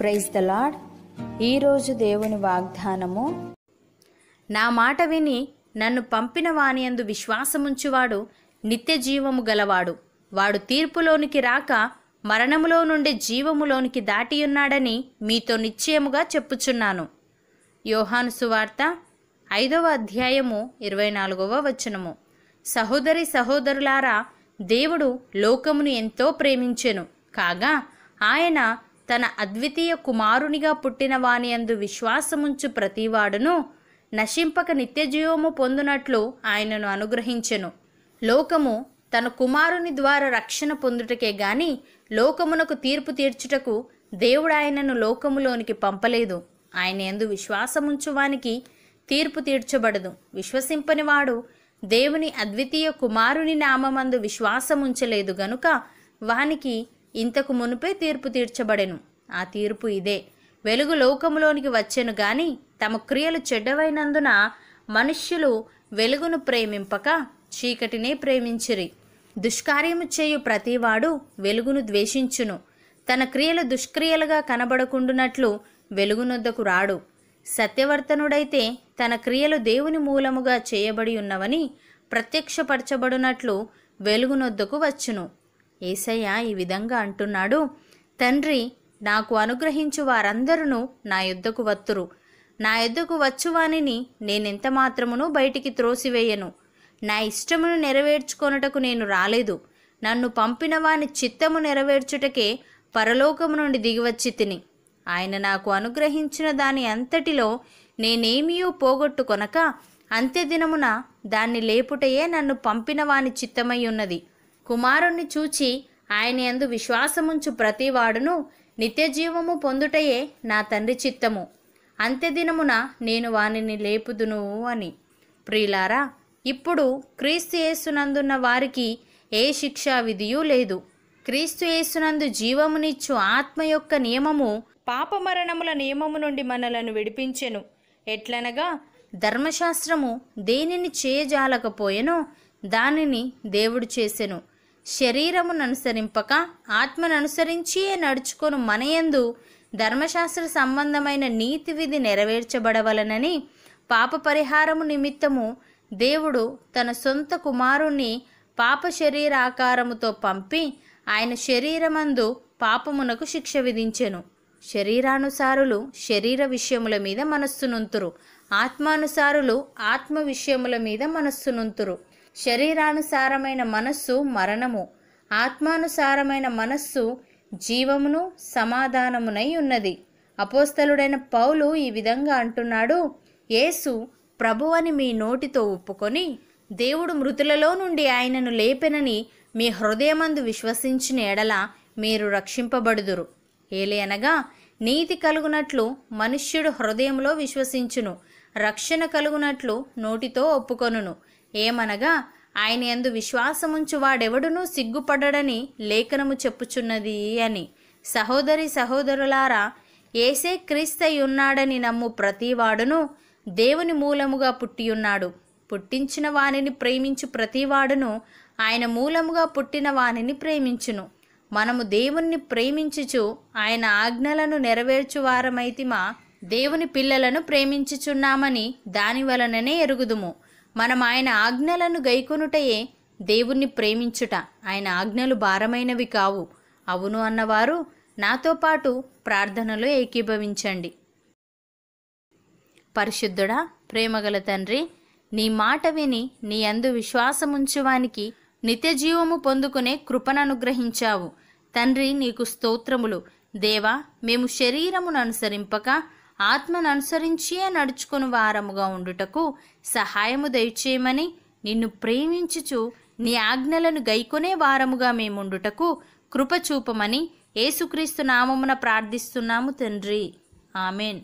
Praise the lord ఈరోజు దేవుని వాగ్దానము నా మాట విని నన్ను పంపిన వానియందు విశ్వాసముంచువాడు నిత్య జీవము గలవాడు. వాడు తీర్పులోనికి రాక మరణములో నుండి జీవములోనికి దాటియున్నాడని మీతో నిశ్చయముగా చెప్పుచున్నాను. యోహాను సువార్త ఐదవ అధ్యాయము ఇరవై నాలుగవ వచనము. సహోదరి సహోదరులారా దేవుడు లోకమును ఎంతో ప్రేమించెను. కాగా ఆయన తన అద్వితీయ కుమారునిగా పుట్టిన వానియందు విశ్వాసముంచు ప్రతివాడును నశింపక నిత్యజీవము పొందునట్లు ఆయనను అనుగ్రహించెను. లోకము తన కుమారుని ద్వారా రక్షణ పొందుటకే గాని లోకమునకు తీర్పు తీర్చుటకు దేవుడు ఆయనను లోకములోనికి పంపలేదు. ఆయన ఎందు విశ్వాసముంచువానికి తీర్పు తీర్చబడదు. విశ్వసింపనివాడు దేవుని అద్వితీయ కుమారుని నామమందు విశ్వాసముంచలేదు గనుక వానికి ఇంతకు మునుపే తీర్పు తీర్చబడెను. ఆ తీర్పు ఇదే. వెలుగు లోకములోనికి వచ్చెను గాని తమ క్రియలు చెడ్డవైనందున మనుష్యులు వెలుగును ప్రేమింపక చీకటినే ప్రేమించిరి. దుష్కార్యము చేయు ప్రతివాడు వెలుగును ద్వేషించును. తన క్రియలు దుష్క్రియలుగా కనబడకుండునట్లు వెలుగునొద్దకు రాడు. సత్యవర్తనుడైతే తన క్రియలు దేవుని మూలముగా చేయబడి ఉన్నవని ప్రత్యక్షపరచబడినట్లు వెలుగునొద్దకు వచ్చును. ఏసయ్య ఈ విధంగా అంటున్నాడు తండ్రి నాకు అనుగ్రహించు వారందరూ నా యుద్ధకు వత్తురు. నా యుద్ధకు వచ్చువానిని నేనెంత మాత్రమును బయటికి త్రోసివేయను. నా ఇష్టమును నెరవేర్చుకొనుటకు నేను రాలేదు. నన్ను పంపిన వాని చిత్తము నెరవేర్చుటకే పరలోకము నుండి దిగివచ్చి తిని. ఆయన నాకు అనుగ్రహించిన దాని అంతటిలో నేనేమియో పోగొట్టుకొనక అంత్యదినమున దాన్ని లేపుటయే నన్ను పంపిన వాని చిత్తమై ఉన్నది. కుమారుణ్ణి చూచి ఆయన ఎందు విశ్వాసముంచు ప్రతివాడును నిత్యజీవము పొందుటయే నా తండ్రి చిత్తము. అంత్యదినమున నేను వానిని లేపుదును అని. ప్రియులారా ఇప్పుడు క్రీస్తు యేసునందున్న వారికి ఏ శిక్షా విధియూ లేదు. క్రీస్తు యేసునందు జీవమునిచ్చు ఆత్మ యొక్క నియమము పాపమరణముల నియమము నుండి మనలను విడిపించెను. ఎట్లనగా ధర్మశాస్త్రము దేనిని చేయజాలకపోయెనో దానిని దేవుడు చేసెను. శరీరమును అనుసరింపక ఆత్మను అనుసరించియే నడుచుకొను మనయందు ధర్మశాస్త్ర సంబంధమైన నీతి విధి నెరవేర్చబడవలనని పాప పరిహారము నిమిత్తము దేవుడు తన సొంత కుమారుణ్ణి పాప శరీరాకారముతో పంపి ఆయన శరీరమందు పాపమునకు శిక్ష విధించెను. శరీరానుసారులు శరీర విషయముల మీద మనస్సునుంతురు. ఆత్మానుసారులు ఆత్మ విషయముల మీద మనస్సునుంతురు. శరీరానుసారమైన మనస్సు మరణము ఆత్మానుసారమైన మనస్సు జీవమును సమాధానమునై ఉన్నది. అపోస్తలుడైన పౌలు ఈ విధంగా అంటున్నాడు యేసు ప్రభువని మీ నోటితో ఒప్పుకొని దేవుడు మృతులలో నుండి ఆయనను లేపెనని మీ హృదయమందు విశ్వసించిన ఎడల మీరు రక్షింపబడుదురు. ఏలే నీతి కలుగునట్లు మనుష్యుడు హృదయంలో విశ్వసించును రక్షణ కలుగునట్లు నోటితో ఒప్పుకొనును. ఏమనగా ఆయన ఎందు విశ్వాసముంచు వాడెవడునూ సిగ్గుపడడని లేఖనము చెప్పుచున్నది అని. సహోదరి సహోదరులారా ఏసే క్రీస్తై ఉన్నాడని నమ్ము ప్రతివాడును దేవుని మూలముగా పుట్టియున్నాడు. పుట్టించిన వానిని ప్రేమించు ప్రతివాడును ఆయన మూలముగా పుట్టిన వానిని ప్రేమించును. మనము దేవుణ్ణి ప్రేమించుచు ఆయన ఆజ్ఞలను నెరవేర్చు వారమైతిమా దేవుని పిల్లలను ప్రేమించుచున్నామని దాని వలననే ఎరుగుదుము. మనం ఆయన ఆజ్ఞలను గైకొనుటయే దేవుణ్ణి ప్రేమించుట. ఆయన ఆజ్ఞలు భారమైనవి కావు. అవును అన్నవారు నాతో పాటు ప్రార్థనలో ఏకీభవించండి. పరిశుద్ధుడా ప్రేమగల తండ్రి నీ మాట విని నీ అందు విశ్వాసముంచువానికి నిత్య జీవము పొందుకునే కృపను అనుగ్రహించావు తండ్రి నీకు స్తోత్రములు. దేవా మేము శరీరమును అనుసరింపక ఆత్మను అనుసరించియే నడుచుకుని వారముగా ఉండుటకు సహాయము దయచేయమని నిన్ను ప్రేమించుచు నీ ఆజ్ఞలను గైకొనే వారముగా మేముండుటకు కృప చూపమని నామమున ప్రార్థిస్తున్నాము తండ్రి. ఆమెన్.